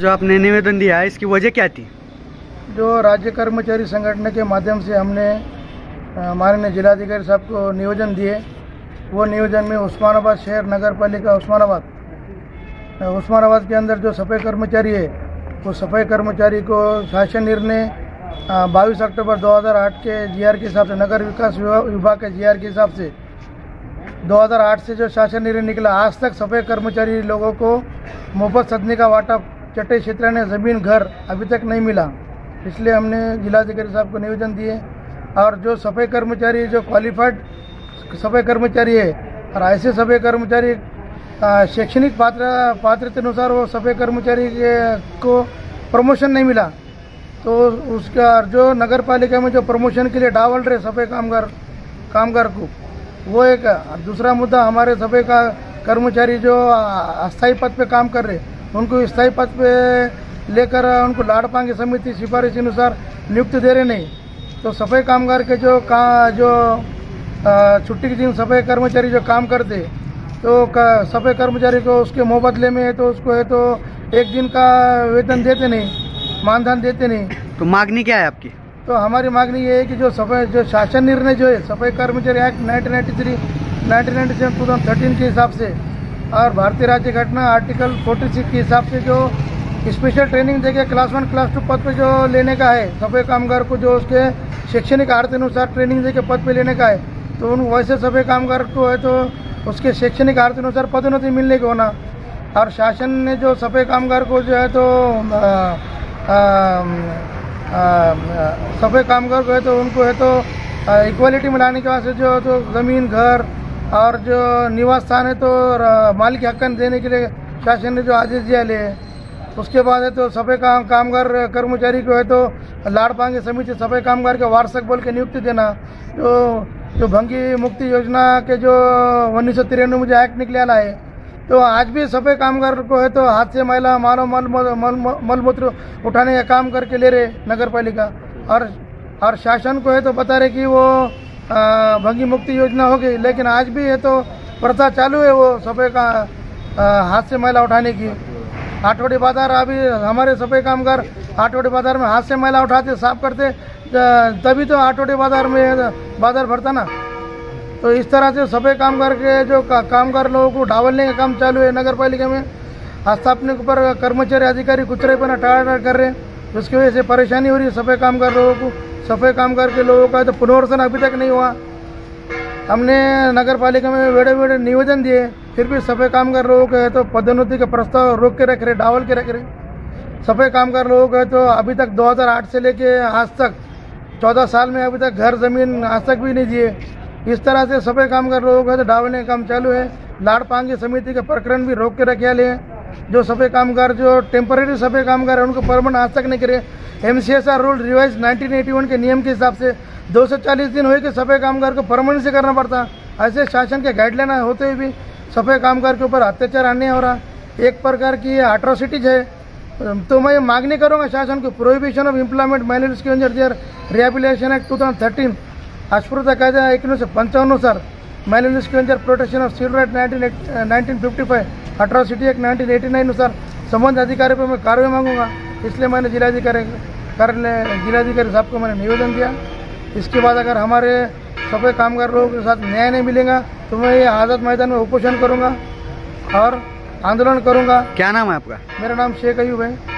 जो आपने निवेदन दिया है, इसकी वजह क्या थी? जो राज्य कर्मचारी संगठन के माध्यम से हमने माननीय जिलाधिकारी साहब को नियोजन दिए। वो नियोजन में उस्मानाबाद शहर नगर पालिका उस्मानाबाद उस्मानाबाद के अंदर जो सफ़ाई कर्मचारी है, वो सफ़ाई कर्मचारी को शासन निर्णय बाईस अक्टूबर 2008 के जीआर के हिसाब से, नगर विकास विभाग के जीआर के हिसाब से 2008 से जो शासन निर्णय निकला, आज तक सफ़ाई कर्मचारी लोगों को मुफ़्त सदनी का वाटा चट्टे क्षेत्र ने ज़मीन, घर अभी तक नहीं मिला। इसलिए हमने जिलाधिकारी साहब को निवेदन दिए और जो सफ़ाई कर्मचारी, जो क्वालिफाइड सफ़ाई कर्मचारी है और ऐसे सफ़ाई कर्मचारी शैक्षणिक पात्र, पात्रता अनुसार वो सफ़ाई कर्मचारी को प्रमोशन नहीं मिला। तो उसका जो नगर पालिका में जो प्रमोशन के लिए डावल रहे सफ़ाई कामगार कामगार को, वो एक दूसरा मुद्दा हमारे सफ़ाई का कर्मचारी जो अस्थायी पद पे काम कर रहे उनको स्थायी पद पे लेकर उनको लाड़ पांगे समिति सिफारिश अनुसार नियुक्त दे रहे नहीं। तो सफ़ाई कामगार के जो का जो छुट्टी के दिन सफ़ाई कर्मचारी जो काम करते तो सफ़ाई कर्मचारी को उसके मुबदले में है तो उसको है तो एक दिन का वेतन देते नहीं मानधन देते नहीं। तो मांगनी क्या है आपकी? तो हमारी मांगनी ये है कि जो सफ़ाई जो शासन निर्णय जो है सफ़ाई कर्मचारी act nineteen ninety three nineteen ninety seven two thousand thirteen के हिसाब से और भारतीय राज्य घटना आर्टिकल फोर्टी सिक्स के हिसाब से जो स्पेशल ट्रेनिंग देके क्लास वन क्लास टू पद पे जो लेने का है सफ़ाई कामगार को जो उसके शैक्षणिक आर्थ अनुसार ट्रेनिंग देके पद पे लेने का है तो उन वैसे सफ़ाई कामगार को है तो उसके शैक्षणिक आर्थ अनुसार पदोन्नति मिलने को होना और शासन ने जो सफे कामगार को जो है तो सफे कामगार को है तो उनको है तो इक्वालिटी मिलाने के वास्ते जो है तो ज़मीन, घर और जो निवास स्थान है तो मालिक हक्कन देने के लिए शासन ने जो आदेश दिया ले। उसके बाद है तो सफे काम, कामगार कर्मचारी को है तो लाड़ पांगे समिति सफे कामगार के वार्षिक बोल के नियुक्ति देना। जो जो भंगी मुक्ति योजना के जो उन्नीस सौ तिरानवे में जो एक्ट निकले है तो आज भी सफे कामगार को है तो हाथ से महिला मानव मल मल मूत्र उठाने का काम करके ले रहे नगर पालिका और और शासन को है तो बता रहे कि वो भंगी मुक्ति योजना होगी लेकिन आज भी ये तो प्रथा चालू है वो सफे का हाथ से मैला उठाने की। आठवड़ी बाज़ार अभी हमारे सफे कामगार आठवड़ी बाज़ार में हाथ से मैला उठाते साफ़ करते तभी तो आठवड़ी बाज़ार में बाज़ार भरता ना। तो इस तरह से सफ़ाई कामगार के जो का, कामगार लोगों को डावलने का काम चालू है नगर पालिका में। स्थापना के ऊपर कर्मचारी अधिकारी कुचरेपना टाड़ा कर रहे हैं उसकी वजह से परेशानी हो रही है सफे कामगार लोगों को। सफ़ाई कामगार के लोगों का तो पुनर्वसन अभी तक नहीं हुआ। हमने नगर पालिका में वेड़े वेड़े निवेदन दिए, फिर भी सफ़ाई कामगार लोगों के तो पदोन्नति के प्रस्ताव रोक के रख रहे, डावल के रख रहे। सफ़ाई कामगार लोगों के तो अभी तक 2008 से लेके आज तक 14 साल में अभी तक घर ज़मीन आज तक भी नहीं दिए इस तरह से सफ़ाई कामगार लोगों का तो डावलने का काम चालू है। लाड़ पांगी समिति के प्रकरण भी रोक के रखे ले जो सफ़ाई कामगार जो टेम्पररी सफ़ाई कामगार है, उनको परमानेंट आज तक नहीं करे। M C S R rule revise 1981 के नियम के हिसाब से 240 दिन हुए कि सफ़ाई कामगार को परमानेंट से करना पड़ता। ऐसे शासन के गाइडलाइन होते हुए भी सफ़ाई कामगार के ऊपर अत्याचार अन्य हो रहा। एक प्रकार की अट्रोसिटीज है। तो मैं ये मांगनी करूँगा शासन को प्रोहिबिशन ऑफ़ इम्प्लॉयमेंट माइनॉरिटीज के अंदर रिहेबिलिटेशन एक्ट 2013 अस्पृश्यता कायदा एकोणीसशे पंचावन्ननुसार माइनॉरिटीज के अंदर protection of civil right nineteen nineteen fifty five atrocity act nineteen eighty nine अनुसार संबंध अधिकारी पर मैं कार्रवाई मांगूँगा। इसलिए मैंने जिलाधिकारी कार्यालय जिलाधिकारी साहब को मैंने निवेदन दिया। इसके बाद अगर हमारे सफ़ाई कामगार लोगों के साथ न्याय नहीं मिलेगा तो मैं ये आज़ाद मैदान में उपोषण करूँगा और आंदोलन करूँगा। क्या नाम है आपका? मेरा नाम शेख अयूब है।